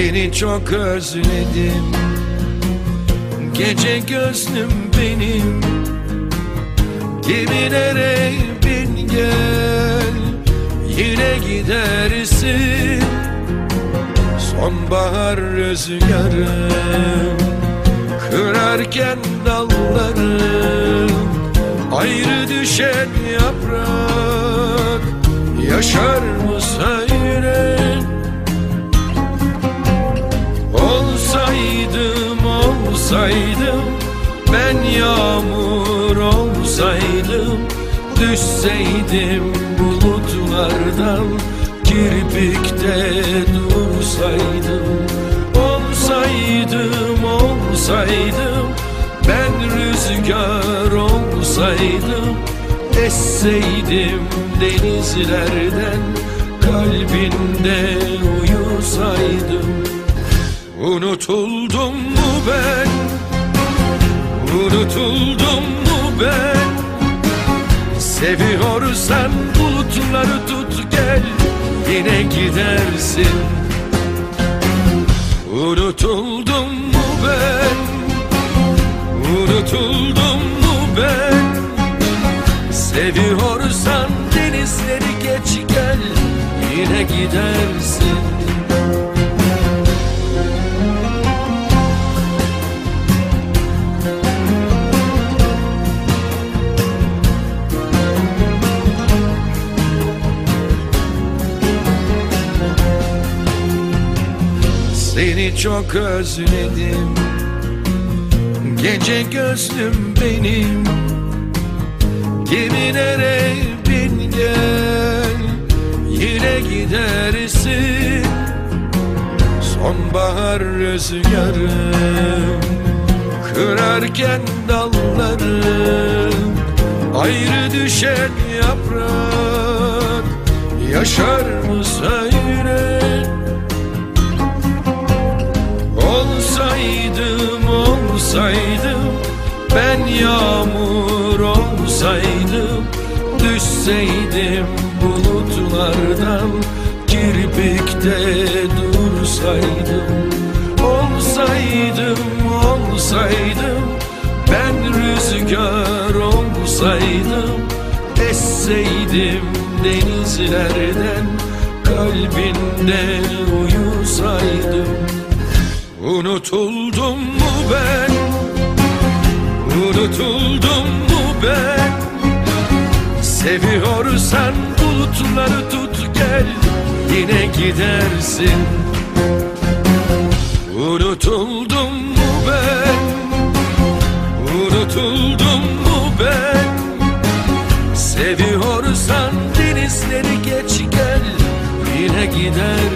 Seni çok özledim. Gece gözlüm benim. Gemilere bin gel Yine gidersin. Sonbahar rüzgarı Kırarken dalları Ayrı düşen yaprak. Yaşar mı söyle olsaydım Ben yağmur olsaydım Düşseydim bulutlardan Kirpikte dursaydım. Olsaydım olsaydım Ben rüzgar olsaydım Esseydim denizlerden Kalbinde uyusaydım Unutuldum mu ben? Unutuldum mu ben? Seviyorsan bulutları tut gel Yine gidersin Unutuldum mu ben? Unutuldum mu ben? Seviyorsan denizleri geç gel Yine gidersin Seni çok özledim. Gece gözlüm benim. Gemilere bin gel Yine gidersin. Sonbahar rüzgarı Kırarken dalları Ayrı düşen yaprak. Yaşar mı söyle olsaydım Düşseydim bulutlardan Kirpikte dursaydım Olsaydım olsaydım Ben rüzgar olsaydım Esseydim denizlerden Kalbinde uyusaydım Unutuldum mu ben? Unutuldum ben? Seviyorsan bulutları tut gel Yine gidersin Unutuldum mu ben? Unutuldum mu ben? Seviyorsan denizleri geç gel Yine gidersin